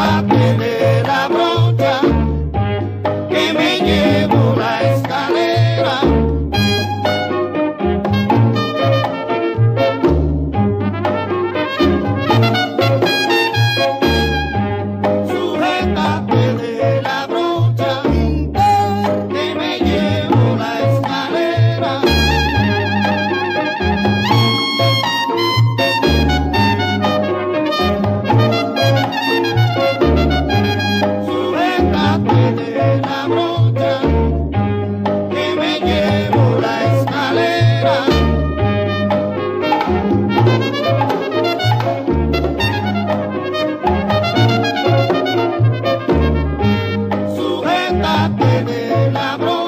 la primera la broma.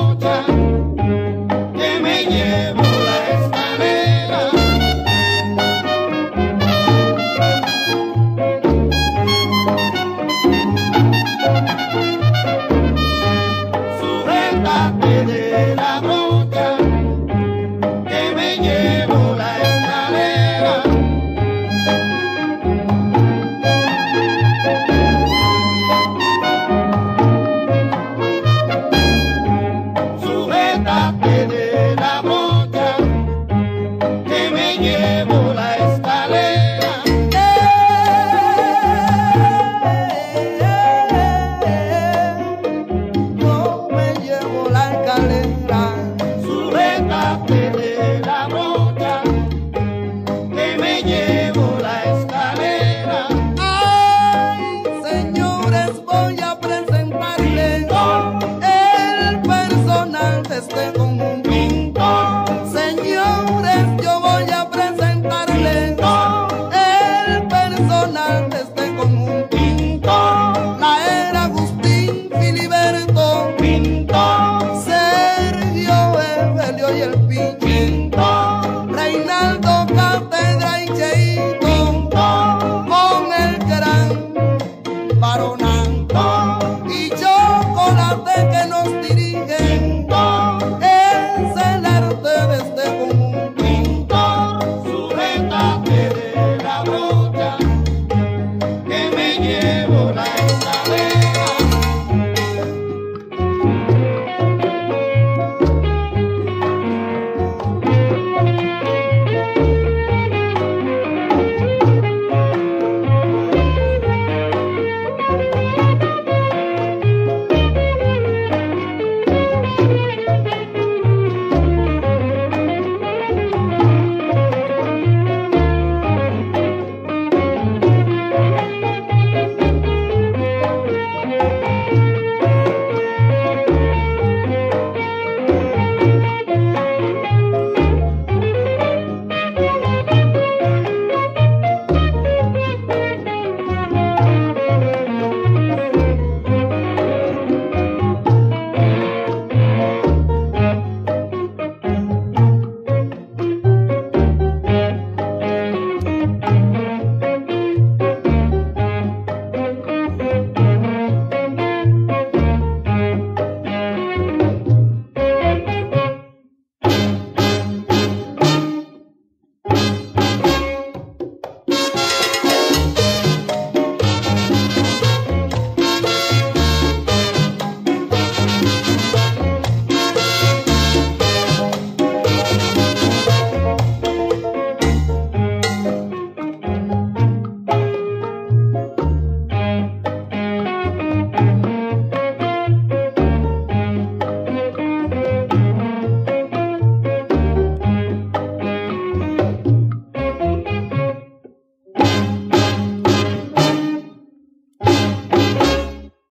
llevo.